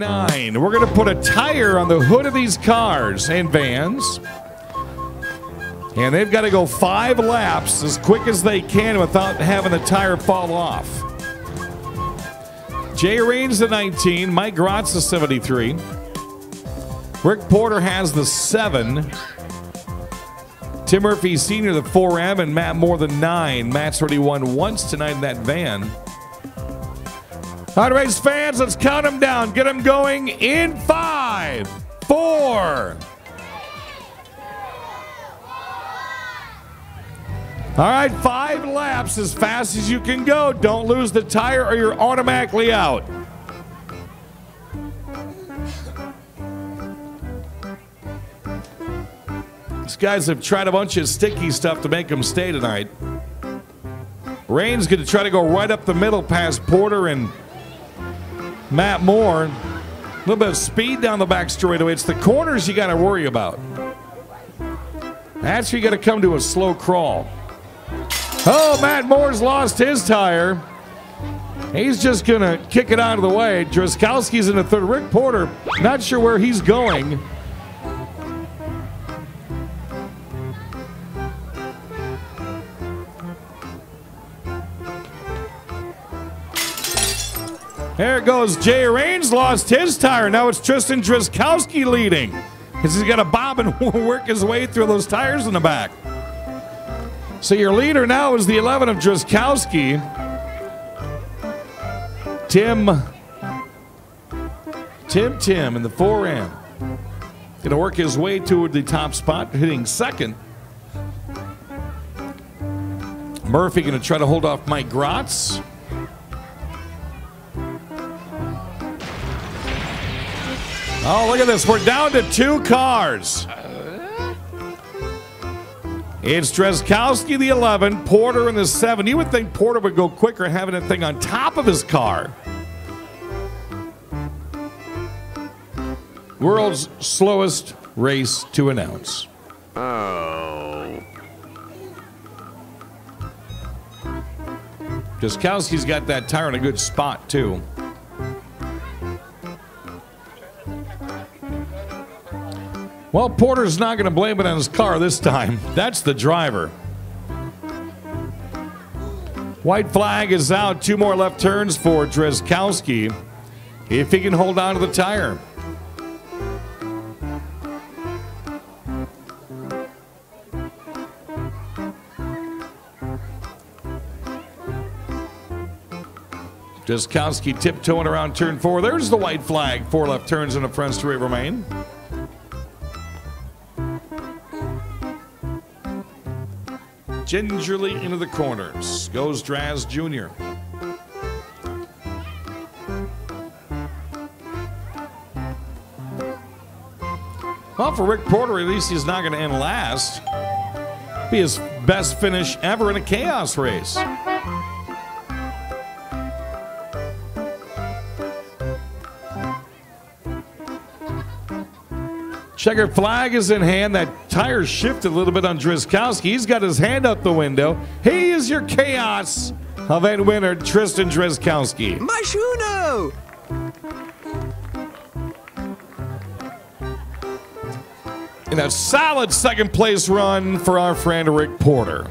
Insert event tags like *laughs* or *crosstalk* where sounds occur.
nine. We're going to put a tire on the hood of these cars and vans. And they've got to go five laps as quick as they can without having the tire fall off. Jay Raines the 19, Mike Grotz the 73. Rick Porter has the 7. Tim Murphy Sr. the 4M and Matt Moore the 9. Matt's already won once tonight in that van. All right, race fans, let's count them down. Get them going in five, four. All right, five laps as fast as you can go. Don't lose the tire or you're automatically out. These guys have tried a bunch of sticky stuff to make them stay tonight. Raines going to try to go right up the middle past Porter and Matt Moore. A little bit of speed down the back straightaway. It's the corners you got to worry about. That's where you got to come to a slow crawl. Oh, Matt Moore's lost his tire. He's just going to kick it out of the way. Drazkowski's in the third. Rick Porter, not sure where he's going. There goes. Jay Raines lost his tire. Now it's Tristan Drazkowski leading. Because he's got to bob and *laughs* work his way through those tires in the back. So your leader now is the 11 of Drazkowski. Tim. Tim Tim in the 4M. Going to work his way toward the top spot, hitting second. Murphy going to try to hold off Mike Grotz. Oh, look at this. We're down to two cars. It's Drazkowski, the 11, Porter in the 7. You would think Porter would go quicker having that thing on top of his car. World's slowest race to announce. Oh. Drazkowski's got that tire in a good spot, too. Well, Porter's not going to blame it on his car this time. That's the driver. White flag is out. Two more left turns for Drazkowski. If he can hold on to the tire. Drazkowski tiptoeing around turn four. There's the white flag. Four left turns and a front straight remain. Gingerly into the corners goes Draz Jr. Well, for Rick Porter, at least he's not going to end last. Be his best finish ever in a chaos race. Checkered flag is in hand. That tire shifted a little bit on Drazkowski. He's got his hand out the window. He is your chaos event winner, Tristan Drazkowski. Mashuno! In a solid second place run for our friend Rick Porter.